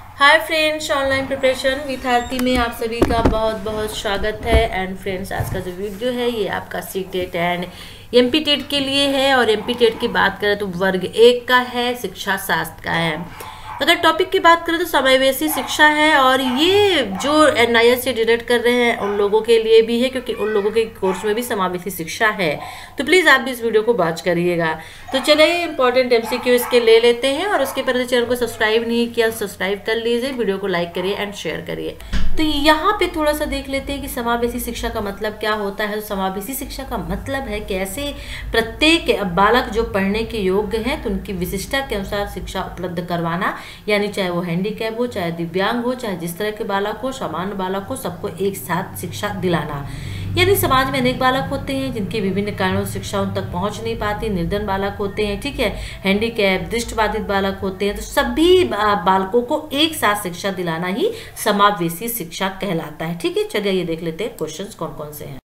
Hi friends online preparation with Aarti में आप सभी का बहुत बहुत स्वागत है। एंड फ्रेंड्स आज का जो वीडियो है, ये आपका C TET and M P TET के लिए है। और एम पी टेट की बात करें तो वर्ग एक का है, शिक्षा शास्त्र का है। अगर टॉपिक की बात करें तो समावेशी शिक्षा है और ये जो एन आई से डिरेक्ट कर रहे हैं उन लोगों के लिए भी है क्योंकि उन लोगों के कोर्स में भी समावेशी शिक्षा है। तो प्लीज़ आप भी इस वीडियो को वॉच करिएगा। तो चलिए इंपॉर्टेंट एम सी क्यू इसके ले लेते हैं और उसके पहले चैनल को सब्सक्राइब नहीं किया सब्सक्राइब कर लीजिए वीडियो को लाइक करिए एंड शेयर करिए। तो यहाँ पे थोड़ा सा देख लेते हैं कि समावेशी शिक्षा का मतलब क्या होता है। तो समावेशी शिक्षा का मतलब है कि ऐसे प्रत्येक बालक जो पढ़ने के योग्य हैं तो उनकी विशिष्टता के अनुसार शिक्षा उपलब्ध करवाना। यानी चाहे वो हैंडीकैप हो, चाहे दिव्यांग हो, चाहे जिस तरह के बालक हो सामान्य बालक हो, सबको एक साथ शिक्षा दिलाना। यानी समाज में अनेक बालक होते हैं जिनके विभिन्न कारणों से शिक्षा उन तक पहुँच नहीं पाती, निर्धन बालक होते हैं, ठीक है? हैंडीकैप, दृष्टबाधित बालक होते हैं तो सभी बालकों को एक साथ शिक्षा दिलाना ही समावेशी शिक्षा कहलाता है, ठीक है? चलिए ये देख लेते हैं क्वेश्चन कौन कौन से हैं।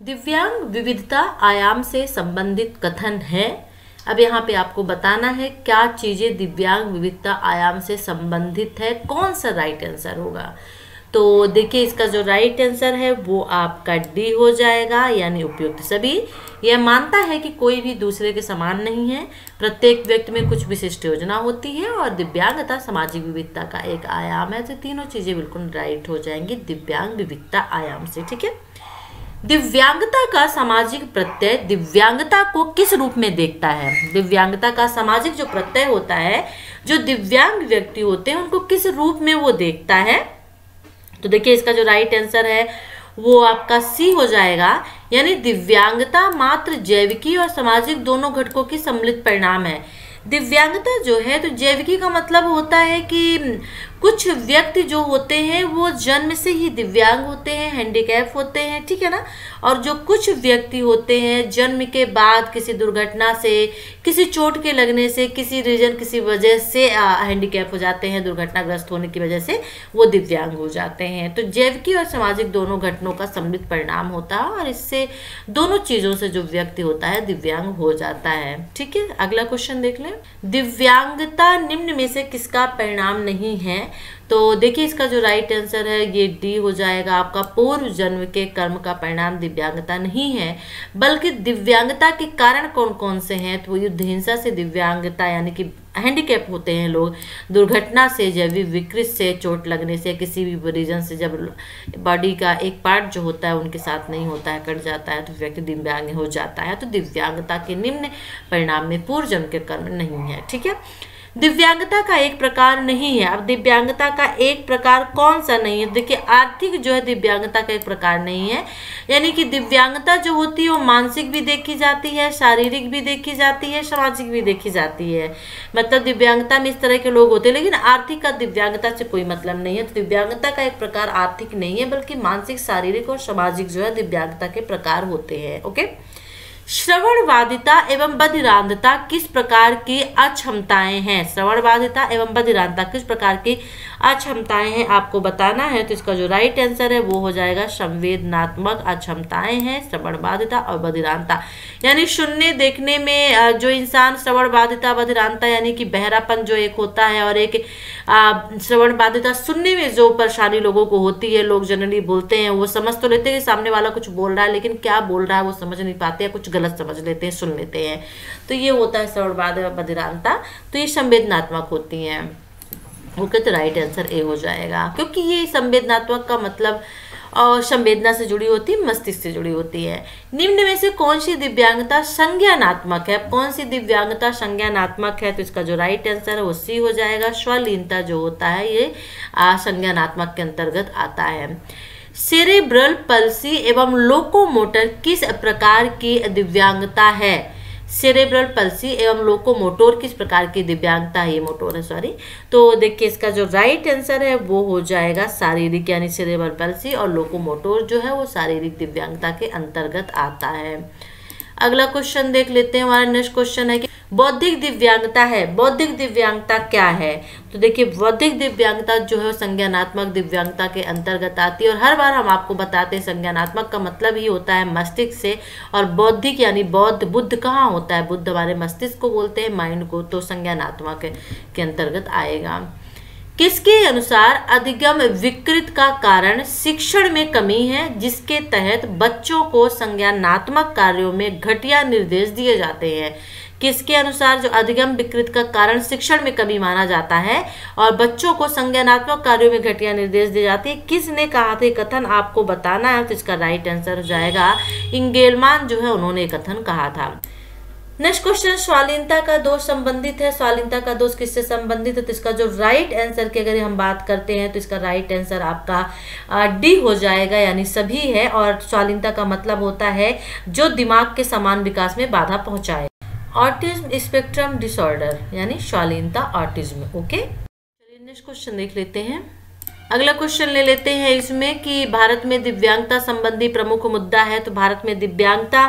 दिव्यांग विविधता आयाम से संबंधित कथन है। अब यहाँ पे आपको बताना है क्या चीज़ें दिव्यांग विविधता आयाम से संबंधित है, कौन सा राइट आंसर होगा? तो देखिए, इसका जो राइट आंसर है, वो आपका डी हो जाएगा, यानी उपयुक्त सभी। यह मानता है कि कोई भी दूसरे के समान नहीं है। प्रत्येक व्यक्ति में कुछ विशिष्ट योजना होती है और दिव्यांगता सामाजिक विविधता का एक आयाम है। तो तीनों चीज़ें बिल्कुल राइट हो जाएँगी, दिव्यांग विविधता आयाम से, ठीक है? दिव्यांगता का सामाजिक प्रत्यय दिव्यांगता को किस रूप में देखता है? दिव्यांगता का सामाजिक जो प्रत्यय होता है, जो दिव्यांग व्यक्ति होते हैं, उनको किस रूप में वो देखता है? तो देखिए, इसका जो राइट आंसर है, वो आपका सी हो जाएगा। यानी दिव्यांगता मात्र जैविकी और सामाजिक दोनों घटकों की सम्मिलित परिणाम है। दिव्यांगता जो है तो जैविकी का मतलब होता है कि कुछ व्यक्ति जो होते हैं, वो जन्म से ही दिव्यांग होते हैं हैंडीकैप होते हैं, ठीक है ना? और जो कुछ व्यक्ति होते हैं, जन्म के बाद किसी दुर्घटना से, किसी चोट के लगने से, किसी रीजन किसी वजह से हैंडीकैप हो जाते हैं, दुर्घटनाग्रस्त होने की वजह से वो दिव्यांग हो जाते हैं। तो जैविकी और सामाजिक दोनों घटनों का सम्मिलित परिणाम होता है और इससे दोनों चीज़ों से जो व्यक्ति होता है, दिव्यांग हो जाता है। ठीक है? अगला क्वेश्चन देख लें। दिव्यांगता निम्न में से किसका परिणाम नहीं है? तो देखिए इसका जो राइट आंसर है, ये डी हो जाएगा। आपका पूर्व जन्म के कर्म का परिणाम दिव्यांगता नहीं है, बल्कि दिव्यांगता के कारण कौन कौन से हैं? तो युद्ध हिंसा से दिव्यांगता यानी कि हैंडीकैप होते हैं लोग। दुर्घटना से, जैविक विकृत से, चोट लगने से, किसी भी रीजन से जब बॉडी का एक पार्ट जो होता है, उनके साथ नहीं होता है, कट जाता है तो व्यक्ति दिव्यांग हो जाता है। तो दिव्यांगता के निम्न परिणाम में पूर्व जन्म के कर्म नहीं है, ठीक है? दिव्यांगता का एक प्रकार नहीं है। अब दिव्यांगता का एक प्रकार कौन सा नहीं है? देखिए, आर्थिक जो है दिव्यांगता का एक प्रकार नहीं है। यानी कि दिव्यांगता जो होती है, वो मानसिक भी देखी जाती है, शारीरिक भी देखी जाती है, सामाजिक भी देखी जाती है। मतलब दिव्यांगता में इस तरह के लोग होते हैं, लेकिन आर्थिक का दिव्यांगता से कोई मतलब नहीं है। तो दिव्यांगता का एक प्रकार आर्थिक नहीं है, बल्कि मानसिक, शारीरिक और सामाजिक जो है दिव्यांगता के प्रकार होते हैं, ओके? श्रवण बाधिता एवं बधिरांधता किस प्रकार की अक्षमताएँ हैं? श्रवण बाधिता एवं बधिरांधता किस प्रकार की अक्षमताएँ हैं? आपको बताना है तो इसका जो राइट आंसर है, वो हो जाएगा संवेदनात्मक अक्षमताएँ हैं श्रवण बाधिता और बधिरांता यानी शून्य देखने में जो इंसान श्रवण बाधिता बधिरांता यानी कि बहरापन जो एक होता है और एक श्रवण बाधिता सुनने में जो परेशानी लोगों को होती है, लोग जनरली बोलते हैं, वो समझ तो लेते हैं कि सामने वाला कुछ बोल रहा है, लेकिन क्या बोल रहा है वो समझ नहीं पाते हैं कुछ गलत समझ लेते हैं, सुन लेते हैं। तो ये होता है श्रवणवाद बधिरानता। तो ये संवेदनात्मक होती हैं। ओके तो राइट आंसर ए हो जाएगा। क्योंकि ये संवेदनात्मक का मतलब और संवेदना से जुड़ी होती है, मस्तिष्क से जुड़ी होती है। निम्न में से कौन सी दिव्यांगता संज्ञानात्मक है? कौन सी दिव्यांगता संज्ञानात्मक है? तो इसका जो राइट आंसर है वो सी हो जाएगा। स्वलीनता जो होता है, ये संज्ञानात्मक के अंतर्गत आता है। सेरेब्रल, पल्सी एवं लोकोमोटर किस प्रकार की दिव्यांगता है? सेरेब्रल, पल्सी एवं लोकोमोटोर किस प्रकार की दिव्यांगता है? ये मोटोर है सॉरी तो देखिए, इसका जो राइट आंसर है, वो हो जाएगा शारीरिक, यानी सेरेब्रल, पल्सी और लोकोमोटोर जो है, वो शारीरिक दिव्यांगता के अंतर्गत आता है। अगला क्वेश्चन देख लेते हैं, हमारा नेक्स्ट क्वेश्चन है कि बौद्धिक दिव्यांगता है, बौद्धिक दिव्यांगता क्या है? तो देखिए, बौद्धिक दिव्यांगता जो है संज्ञानात्मक दिव्यांगता के अंतर्गत आती है और हर बार हम आपको बताते हैं, संज्ञानात्मक का मतलब ही होता है मस्तिष्क से और बौद्धिक यानी बौद्ध, बुद्ध कहाँ होता है? बुद्ध हमारे मस्तिष्क को बोलते हैं, माइंड को तो संज्ञानात्मक के अंतर्गत आएगा। किसके अनुसार अधिगम विकृत का कारण शिक्षण में कमी है, जिसके तहत बच्चों को संज्ञानात्मक कार्यों में घटिया निर्देश दिए जाते हैं? किसके अनुसार जो अधिगम विकृत का कारण शिक्षण में कमी माना जाता है और बच्चों को संज्ञानात्मक कार्यों में घटिया निर्देश दिए जाते हैं? किसने कहा था कथन आपको बताना है? तो इसका राइट आंसर हो जाएगा। इंगेलमान जो है, उन्होंने कथन कहा था। नेक्स्ट क्वेश्चन, स्वालीनता का दोष संबंधित है। स्वालीनता का दोष किससे संबंधित है? तो इसका जो राइट आंसर की अगर हम बात करते हैं तो इसका राइट आंसर आपका डी हो जाएगा, यानी सभी है, और स्वालीनता का मतलब होता है जो दिमाग के समान विकास में बाधा पहुँचाए। ऑटिज्म स्पेक्ट्रम डिसऑर्डर यानी स्वालीनता ऑटिज्म ओके चलिए नेक्स्ट क्वेश्चन देख लेते हैं। अगला क्वेश्चन ले लेते हैं इसमें कि भारत में दिव्यांगता संबंधी प्रमुख मुद्दा है तो भारत में दिव्यांगता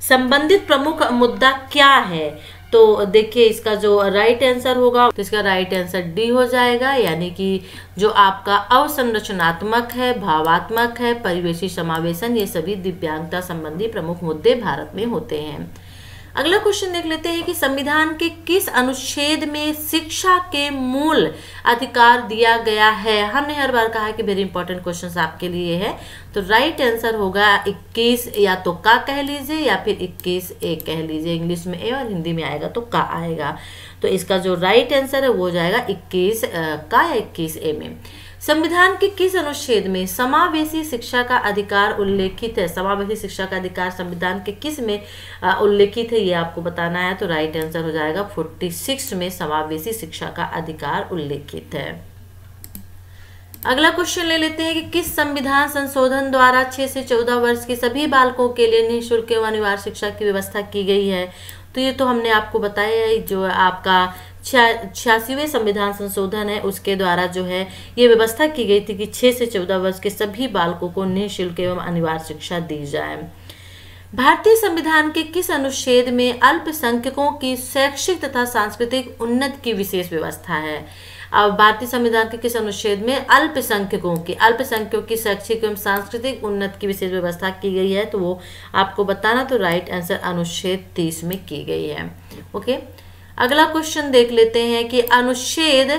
संबंधित प्रमुख मुद्दा क्या है? तो देखिए, इसका जो राइट आंसर होगा तो इसका राइट आंसर डी हो जाएगा, यानी कि जो आपका अवसंरचनात्मक है, भावात्मक है, परिवेशी समावेशन, ये सभी दिव्यांगता संबंधी प्रमुख मुद्दे भारत में होते हैं। अगला क्वेश्चन देख लेते हैं कि संविधान के किस अनुच्छेद में शिक्षा के मूल अधिकार दिया गया है। हमने हर बार कहा कि वेरी इंपॉर्टेंट क्वेश्चन आपके लिए है। तो राइट आंसर होगा 21 या तो का कह लीजिए या फिर 21 ए कह लीजिए। इंग्लिश में ए और हिंदी में आएगा तो का आएगा। तो इसका जो राइट आंसर है वो जाएगा 21 का या 21 ए में। संविधान के किस अनुच्छेद में समावेशी शिक्षा का अधिकार उल्लेखित है? समावेशी शिक्षा का अधिकार संविधान के किसमें उल्लेखित है? ये आपको बताना है तो राइट आंसर हो जाएगा। 46 में समावेशी शिक्षा का अधिकार उल्लेखित है। अगला क्वेश्चन ले लेते हैं कि किस संविधान संशोधन द्वारा 6 से 14 वर्ष के सभी बालकों के लिए निःशुल्क एवं अनिवार्य शिक्षा की व्यवस्था की गई है? तो ये तो हमने आपको बताया है, जो आपका छियासीवें संविधान संशोधन है, उसके द्वारा जो है, ये व्यवस्था की गई थी कि छः से चौदह वर्ष के सभी बालकों को निःशुल्क एवं अनिवार्य शिक्षा दी जाए। भारतीय संविधान के किस अनुच्छेद में अल्पसंख्यकों की शैक्षिक तथा सांस्कृतिक उन्नति की विशेष व्यवस्था है? अब भारतीय संविधान के किस अनुच्छेद में अल्पसंख्यकों की अल्पसंख्यकों की शैक्षिक एवं सांस्कृतिक उन्नति की विशेष व्यवस्था की गई है तो वो आपको बताना तो राइट आंसर अनुच्छेद तीस में की गई है। ओके अगला क्वेश्चन देख लेते हैं कि अनुच्छेद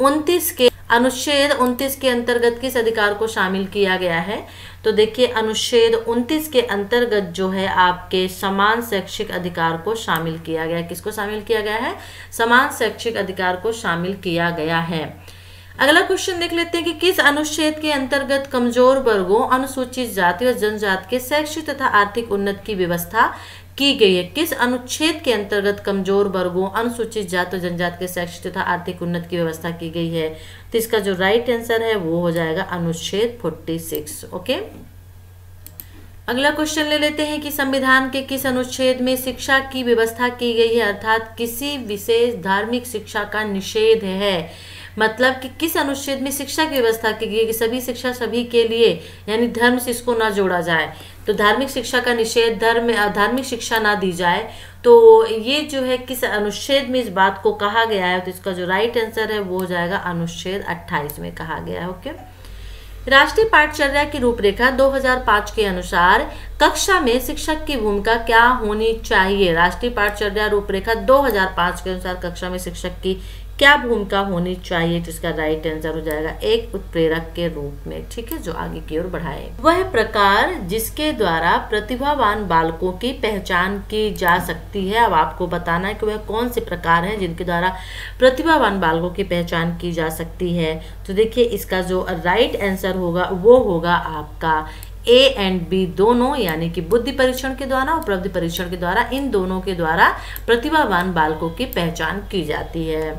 29 के अनुच्छेद 29 के अंतर्गत किस अधिकार को शामिल किया गया है? तो देखिए, अनुच्छेद 29 के अंतर्गत जो है आपके समान शैक्षिक अधिकार को शामिल किया गया किसको शामिल किया गया है? समान शैक्षिक अधिकार को शामिल किया गया है। अगला क्वेश्चन देख लेते हैं कि किस अनुच्छेद के अंतर्गत कमज़ोर वर्गों, अनुसूचित जाति और जनजाति के शैक्षिक तथा आर्थिक उन्नति की व्यवस्था की गई है। किस अनुच्छेद के अंतर्गत कमज़ोर वर्गों, अनुसूचित जात और जनजाति के शैक्षिक तथा आर्थिक उन्नति की व्यवस्था की गई है? तो इसका जो राइट आंसर है, वो हो जाएगा अनुच्छेद 46 ओके अगला क्वेश्चन ले लेते हैं कि संविधान के किस अनुच्छेद में शिक्षा की व्यवस्था की गई है? अर्थात किसी विशेष धार्मिक शिक्षा का निषेध है। मतलब कि किस अनुच्छेद में शिक्षा की व्यवस्था की गई कि सभी शिक्षा सभी के लिए, यानी धर्म से इसको ना जोड़ा जाए? तो धार्मिक शिक्षा का निषेध धर्म धार्मिक शिक्षा ना दी जाए तो ये जो है किस अनुच्छेद में इस बात को कहा गया है? तो इसका जो राइट आंसर है वो हो जाएगा अनुच्छेद 28 में कहा गया है ओके राष्ट्रीय पाठचर्या की रूपरेखा 2005 के अनुसार कक्षा में शिक्षक की भूमिका क्या होनी चाहिए? राष्ट्रीय पाठचर्या रूपरेखा 2005 के अनुसार कक्षा में शिक्षक की क्या भूमिका होनी चाहिए जिसका राइट आंसर हो जाएगा? एक उत्प्रेरक के रूप में, ठीक है, जो आगे की ओर बढ़ाए। वह प्रकार जिसके द्वारा प्रतिभावान बालकों की पहचान की जा सकती है। अब आपको बताना है कि वह कौन से प्रकार हैं जिनके द्वारा प्रतिभावान बालकों की पहचान की जा सकती है। तो देखिए, इसका जो राइट आंसर होगा, वो होगा आपका ए एंड बी दोनों, यानी कि बुद्धि परीक्षण के द्वारा और उपलब्धि परीक्षण के द्वारा, इन दोनों के द्वारा प्रतिभावान बालकों की पहचान की जाती है।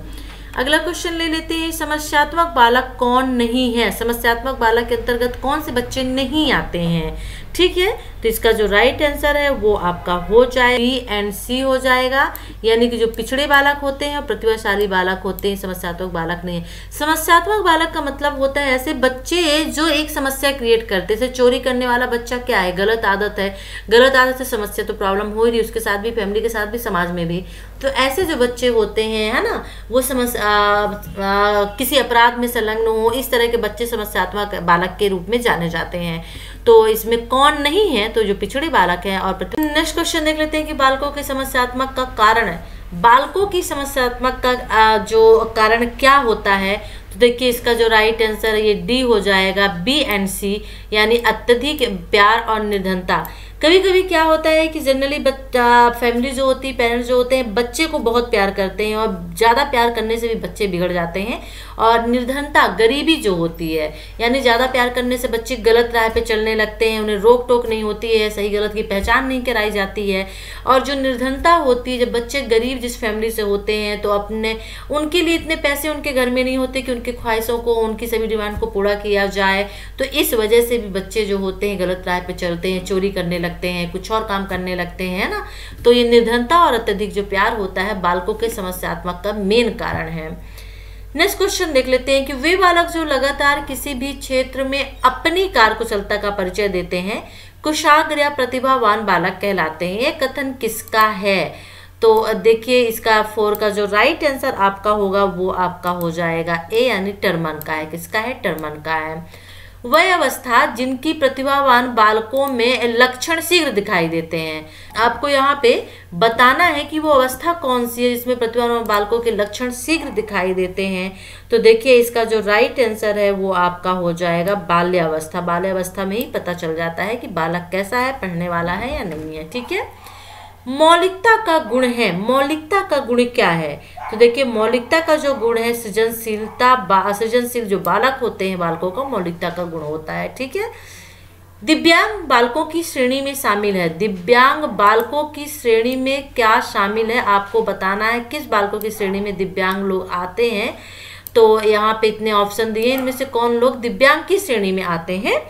अगला क्वेश्चन ले लेते हैं, समस्यात्मक बालक कौन नहीं है? समस्यात्मक बालक के अंतर्गत कौन से बच्चे नहीं आते हैं? ठीक है? तो इसका जो राइट आंसर है, वो आपका हो जाए बी एंड सी हो जाएगा। यानी कि जो पिछड़े बालक होते हैं और प्रतिभाशाली बालक होते हैं, समस्यात्मक बालक नहीं है। समस्यात्मक बालक का मतलब होता है ऐसे बच्चे जो एक समस्या क्रिएट करते जैसे चोरी करने वाला बच्चा क्या है? गलत आदत है। गलत आदत से समस्या तो प्रॉब्लम हो ही रही उसके साथ भी फैमिली के साथ भी, समाज में भी। तो ऐसे जो बच्चे होते हैं, है ना? वो समस्या किसी अपराध में संलग्न हो, इस तरह के बच्चे समस्यात्मक बालक के रूप में जाने जाते हैं। तो इसमें कौन नहीं है तो जो पिछड़े बालक हैं और नेक्स्ट क्वेश्चन देख लेते हैं कि बालकों के समस्यात्मक का कारण है। बालकों की समस्यात्मक का जो कारण क्या होता है तो देखिए इसका जो राइट आंसर है, ये डी हो जाएगा बी एंड सी यानी अत्यधिक प्यार और निर्धनता। कभी कभी क्या होता है कि जनरली बच्चा फैमिली जो होती है पेरेंट्स जो होते हैं, बच्चे को बहुत प्यार करते हैं और ज़्यादा प्यार करने से भी बच्चे बिगड़ जाते हैं और निर्धनता गरीबी जो होती है, यानी ज़्यादा प्यार करने से बच्चे गलत राह पे चलने लगते हैं, उन्हें रोक टोक नहीं होती है, सही गलत की पहचान नहीं कराई जाती है और जो निर्धनता होती है, जब बच्चे गरीब जिस फैमिली से होते हैं तो अपने, उनके लिए इतने पैसे उनके घर में नहीं होते कि उनकी ख्वाहिशों को, उनकी सभी डिमांड को पूरा किया जाए तो इस वजह से भी बच्चे जो होते हैं, गलत राह पर चलते हैं, चोरी करने लगते लगते हैं, कुछ और काम करने लगते हैं ना? तो ये निर्धनता और अत्यधिक जो प्यार होता है, बालकों के समस्यात्मक का मेन कारण है। नेक्स्ट क्वेश्चन देख लेते हैं कि वे बालक जो लगातार किसी भी क्षेत्र में अपनी कारकुशलता का परिचय देते हैं, कुशाग्र या प्रतिभावान बालक कहलाते हैं। ये कथन किसका है? तो देखिए, इसका फोर का जो राइट आंसर आपका होगा, वो आपका हो जाएगा ए यानी टर्मन का है। किसका है? टर्मन का है। वह अवस्था जिनकी प्रतिभावान बालकों में लक्षण शीघ्र दिखाई देते हैं। आपको यहाँ पे बताना है कि वो अवस्था कौन सी है जिसमें प्रतिभावान बालकों के लक्षण शीघ्र दिखाई देते हैं। तो देखिए, इसका जो राइट आंसर है, वो आपका हो जाएगा बाल्य अवस्था बाल्य अवस्था में ही पता चल जाता है कि बालक कैसा है, पढ़ने वाला है या नहीं है, ठीक है? मौलिकता का गुण है। मौलिकता का गुण क्या है? तो देखिए, मौलिकता का जो गुण है, सृजनशीलता सृजनशील जो बालक होते हैं बालकों का, मौलिकता का गुण होता है, ठीक है? दिव्यांग बालकों की श्रेणी में शामिल है। दिव्यांग बालकों की श्रेणी में क्या शामिल है? आपको बताना है, किस बालकों की श्रेणी में दिव्यांग लोग आते हैं? तो यहाँ पे इतने ऑप्शन दिए इनमें से कौन लोग दिव्यांग की श्रेणी में आते हैं?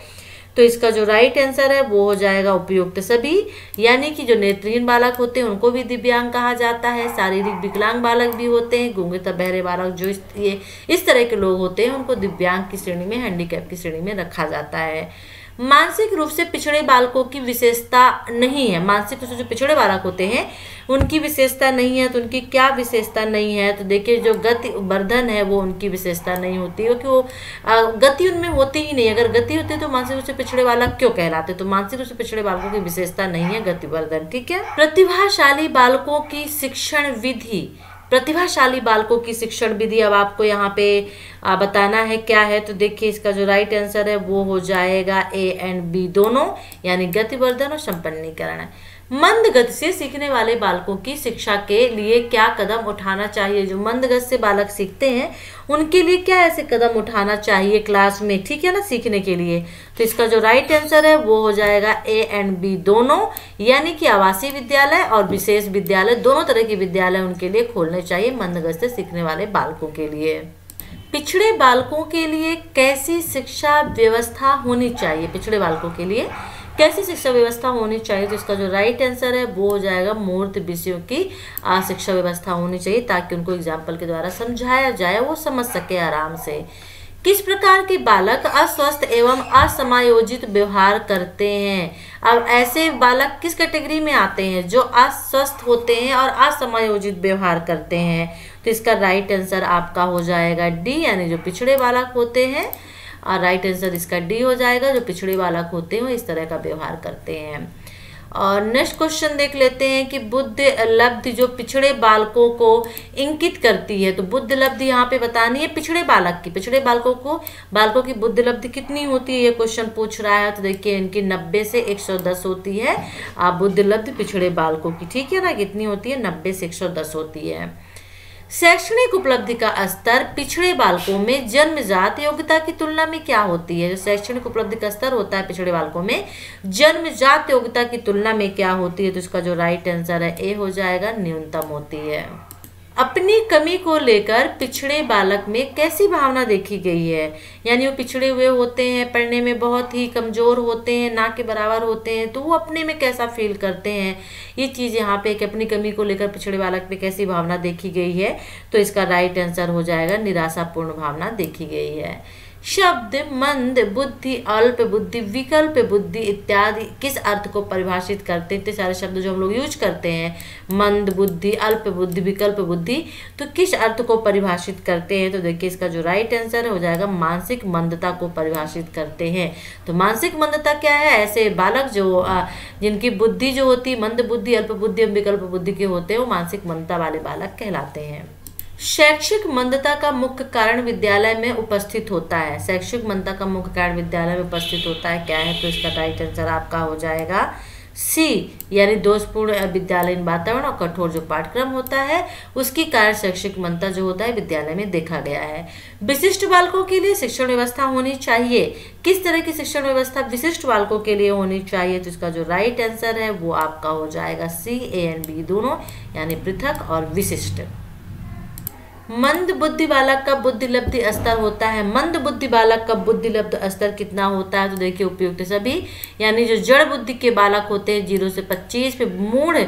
तो इसका जो राइट आंसर है, वो हो जाएगा उपयुक्त सभी। यानी कि जो नेत्रहीन बालक होते हैं, उनको भी दिव्यांग कहा जाता है। शारीरिक विकलांग बालक भी होते हैं गूँगे तबहरे बालक जो ये, इस तरह के लोग होते हैं, उनको दिव्यांग की श्रेणी में हैंडीकैप की श्रेणी में रखा जाता है। मानसिक रूप से पिछड़े बालकों की विशेषता नहीं है। मानसिक रूप से जो पिछड़े बालक होते हैं, उनकी विशेषता नहीं है तो उनकी क्या विशेषता नहीं है? तो देखिए, जो गति वर्धन है, वो उनकी विशेषता नहीं होती क्योंकि वो गति उनमें होती ही नहीं। अगर गति होती तो मानसिक रूप से पिछड़े बालक क्यों कहलाते? तो मानसिक रूप से पिछड़े बालकों की विशेषता नहीं है गतिवर्धन ठीक है प्रतिभाशाली बालकों की शिक्षण विधि प्रतिभाशाली बालकों की शिक्षण विधि अब आपको यहाँ पे बताना है क्या है। तो देखिए, इसका जो राइट आंसर है, वो हो जाएगा ए एंड बी दोनों, यानी गतिवर्धन और संपन्नीकरण। मंद गति से सीखने वाले बालकों की शिक्षा के लिए क्या कदम उठाना चाहिए? जो मंद गति से बालक सीखते हैं, उनके लिए क्या ऐसे कदम उठाना चाहिए क्लास में? ठीक है ना, सीखने के लिए। तो इसका जो राइट आंसर है, वो हो जाएगा ए एंड बी दोनों, यानी कि आवासीय विद्यालय और विशेष विद्यालय, दोनों तरह के विद्यालय उनके लिए खोलने चाहिए मंद गति से सीखने वाले बालकों के लिए। पिछड़े बालकों के लिए कैसी शिक्षा व्यवस्था होनी चाहिए? पिछड़े बालकों के लिए कैसी शिक्षा व्यवस्था होनी चाहिए तो इसका जो राइट आंसर है, वो हो जाएगा मूर्त विषयों की शिक्षा व्यवस्था होनी चाहिए ताकि उनको एग्ज़ाम्पल के द्वारा समझाया जाए, वो समझ सके आराम से। किस प्रकार के बालक अस्वस्थ एवं असमायोजित व्यवहार करते हैं? अब ऐसे बालक किस कैटेगरी में आते हैं जो अस्वस्थ होते हैं और असमायोजित व्यवहार करते हैं? तो इसका राइट आंसर आपका हो जाएगा डी यानी जो पिछड़े बालक होते हैं और राइट आंसर इसका डी हो जाएगा, जो पिछड़े बालक होते हैं, वो इस तरह का व्यवहार करते हैं। और नेक्स्ट क्वेश्चन देख लेते हैं कि बुद्ध लब्धि जो पिछड़े बालकों को इंकित करती है तो बुद्ध लब्धि यहाँ पे बतानी है पिछड़े बालक की। पिछड़े बालकों को, बालकों की बुद्ध लब्धि कितनी होती है, ये क्वेश्चन पूछ रहा है तो देखिए इनकी 90 से 110 होती है। बुद्ध लब्धि पिछड़े बालकों की, ठीक है ना, कितनी होती है? 90 से 110 होती है। शैक्षणिक उपलब्धि का स्तर पिछड़े बालकों में जन्मजात योग्यता की तुलना में क्या होती है? जो शैक्षणिक उपलब्धि का स्तर होता है पिछड़े बालकों में, जन्मजात योग्यता की तुलना में क्या होती है? तो इसका जो राइट आंसर है ए हो जाएगा, न्यूनतम होती है। अपनी कमी को लेकर पिछड़े बालक में कैसी भावना देखी गई है? यानी वो पिछड़े हुए होते हैं, पढ़ने में बहुत ही कमज़ोर होते हैं, ना के बराबर होते हैं तो वो अपने में कैसा फील करते हैं? ये चीज़ यहाँ पे कि अपनी कमी को लेकर पिछड़े बालक में कैसी भावना देखी गई है? तो इसका राइट आंसर हो जाएगा, निराशापूर्ण भावना देखी गई है। शब्द, मंद, बुद्धि, अल्प बुद्धि, विकल्प बुद्धि इत्यादि किस अर्थ को परिभाषित करते हैं? इतने सारे शब्द जो हम लोग यूज़ करते हैं, मंद बुद्धि, अल्प बुद्धि, विकल्प बुद्धि तो किस अर्थ को परिभाषित करते हैं? तो देखिए इसका जो राइट आंसर हो जाएगा मानसिक मंदता को परिभाषित करते हैं। तो मानसिक मंदता क्या है? ऐसे बालक जो जिनकी बुद्धि जो होती, मंद बुद्धि, अल्प बुद्धि, विकल्प बुद्धि के होते हैं, वो मानसिक मंदता वाले बालक कहलाते हैं। शैक्षिक मंदता का मुख्य कारण विद्यालय में उपस्थित होता है। शैक्षिक मंदता का मुख्य कारण विद्यालय में उपस्थित होता है। क्या है? तो इसका राइट आंसर आपका हो जाएगा। सी यानी दोषपूर्ण विद्यालयीन वातावरण और कठोर जो पाठ्यक्रम होता है, उसकी कारण शैक्षिक मंदता जो होता है विद्यालय में देखा गया है। विशिष्ट बालकों के लिए शिक्षण व्यवस्था होनी चाहिए। किस तरह की शिक्षण व्यवस्था विशिष्ट बालकों के लिए होनी चाहिए? तो इसका जो राइट आंसर है, वो आपका हो जाएगा सी ए एंड बी दोनों, यानी पृथक और विशिष्ट। मंद बुद्धि बालक का बुद्धि लब्धि स्तर होता है? मंद बुद्धि बालक का बुद्धि लब्ध स्तर कितना होता है? तो देखिए उपयुक्त सभी, यानी जो जड़ बुद्धि के बालक होते हैं ज़ीरो से पच्चीस पे मूढ़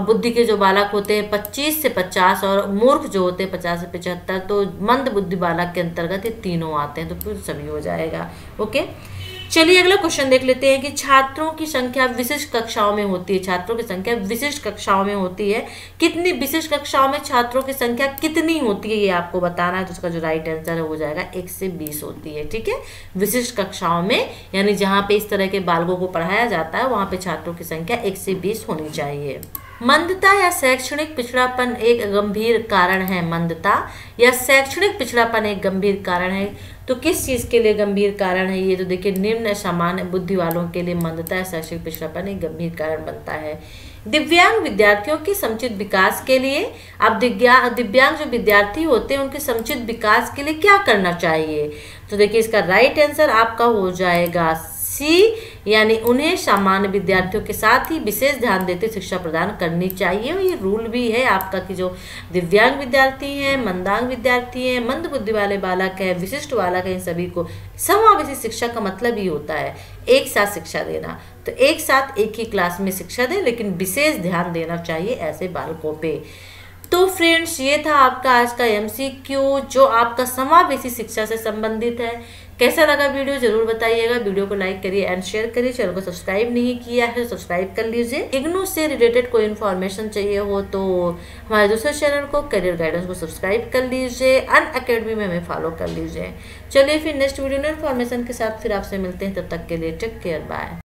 बुद्धि के जो बालक होते हैं पच्चीस से पचास और मूर्ख जो होते हैं पचास से पचहत्तर तो मंद बुद्धि बालक के अंतर्गत ये तीनों आते हैं तो फिर सभी हो जाएगा। ओके? चलिए अगला क्वेश्चन देख लेते हैं कि छात्रों की संख्या विशिष्ट कक्षाओं में होती है। छात्रों की संख्या विशिष्ट कक्षाओं में होती है। कितनी विशिष्ट कक्षाओं में छात्रों की संख्या कितनी होती है, ये आपको बताना है तो उसका जो राइट आंसर है हो जाएगा एक से बीस होती है, ठीक है? विशिष्ट कक्षाओं में, यानी जहाँ पे इस तरह के बालकों को पढ़ाया जाता है, वहाँ पे छात्रों की संख्या एक से बीस होनी चाहिए। मंदता या शैक्षणिक पिछड़ापन एक गंभीर कारण है, मंदता या शैक्षणिक पिछड़ापन एक गंभीर कारण है। तो किस चीज़ के लिए गंभीर कारण है? ये तो देखिए, निम्न सामान्य बुद्धि वालों के लिए मंदता या शैक्षणिक पिछड़ापन एक गंभीर कारण बनता है। दिव्यांग विद्यार्थियों के समुचित विकास के लिए अब दिव्यांग जो विद्यार्थी होते हैं, उनके समुचित विकास के लिए क्या करना चाहिए? तो देखिए, इसका राइट आंसर आपका हो जाएगा सी यानी उन्हें सामान्य विद्यार्थियों के साथ ही विशेष ध्यान देते शिक्षा प्रदान करनी चाहिए। और ये रूल भी है आपका कि जो दिव्यांग विद्यार्थी हैं, मंदांग विद्यार्थी हैं, मंद बुद्धि वाले बालक हैं, विशिष्ट बालक हैं सभी को समावेशी शिक्षा का मतलब ही होता है, एक साथ शिक्षा देना। तो एक साथ एक ही क्लास में शिक्षा दें, लेकिन विशेष ध्यान देना चाहिए ऐसे बालकों पर तो फ्रेंड्स, ये था आपका आज का एमसीक्यू जो आपका समावेशी शिक्षा से संबंधित है। कैसा लगा वीडियो, ज़रूर बताइएगा। वीडियो को लाइक करिए एंड शेयर करिए। चैनल को सब्सक्राइब नहीं किया है सब्सक्राइब कर लीजिए। इग्नू से रिलेटेड कोई इन्फॉर्मेशन चाहिए हो तो हमारे दूसरे चैनल को करियर गाइडेंस को सब्सक्राइब कर लीजिए। अन अकेडमी में हमें फॉलो कर लीजिए। चलिए फिर नेक्स्ट वीडियो में इन्फॉर्मेशन के साथ फिर आपसे मिलते हैं। तब तक के लिए टेक केयर बाय